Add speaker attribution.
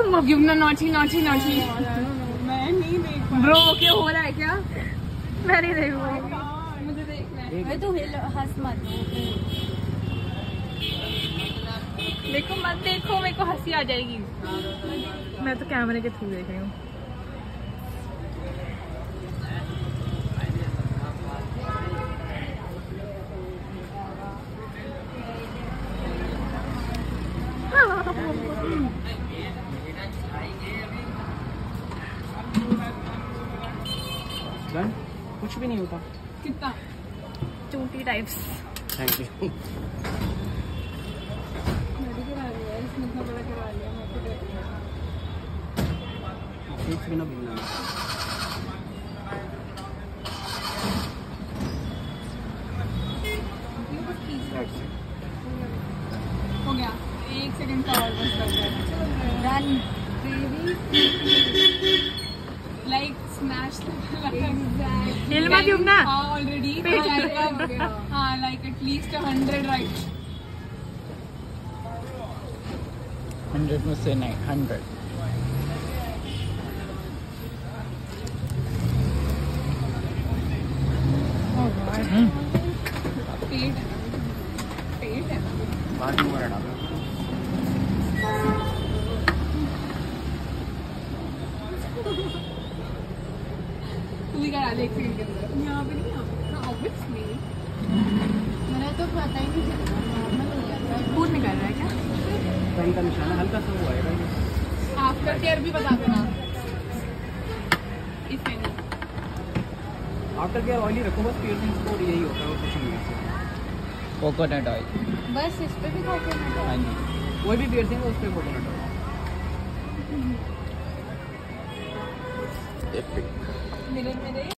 Speaker 1: Yamuna naughty naughty naughty
Speaker 2: मैं नहीं देख
Speaker 1: ब्रो क्या हो रहा है क्या?
Speaker 3: मैं नहीं देखूँगी
Speaker 1: मुझे देखना है।
Speaker 2: मैं तो हंस मत।
Speaker 1: देखो मत देखो मेरे को हँसी आ जाएगी।
Speaker 3: मैं तो कैमरे के थ्रू देख रही हूँ।
Speaker 4: डन कुछ भी नहीं होता।
Speaker 1: कितना?
Speaker 3: चूटी टाइप्स
Speaker 4: थैंक यू भी ना भूलना
Speaker 1: हो। गया। एक सेकंड का और बस कर
Speaker 2: रन
Speaker 1: लाइक स्मैश
Speaker 3: युमना
Speaker 1: हाँ ऑलरेडी हाँ like at least hundred right
Speaker 4: hundred में से नहीं हंड्रेड
Speaker 1: पेट है पेट है
Speaker 4: बाद में डालो
Speaker 1: तू भी करा ले एक सेकंड के अंदर। यहाँ पे नहीं हाँ? ऑब्वियसली
Speaker 2: मेरा तो पता ही नहीं चलता नॉर्मल हो जाता है
Speaker 3: खून निकल रहा है क्या?
Speaker 4: पेन का निशान हल्का सा वो आएगा
Speaker 1: आफ्टर केयर भी बता देना। If any
Speaker 4: after care oily रखो बस पियर्सिंग को यही होता है और कुछ नहीं है। कोकोनट ऑयल
Speaker 2: बस इस पे भी खाते हैं
Speaker 4: हाँ जी। कोई भी पियर्सिंग है उस पर कोकोनट ऑयल
Speaker 1: मेरे मेरे।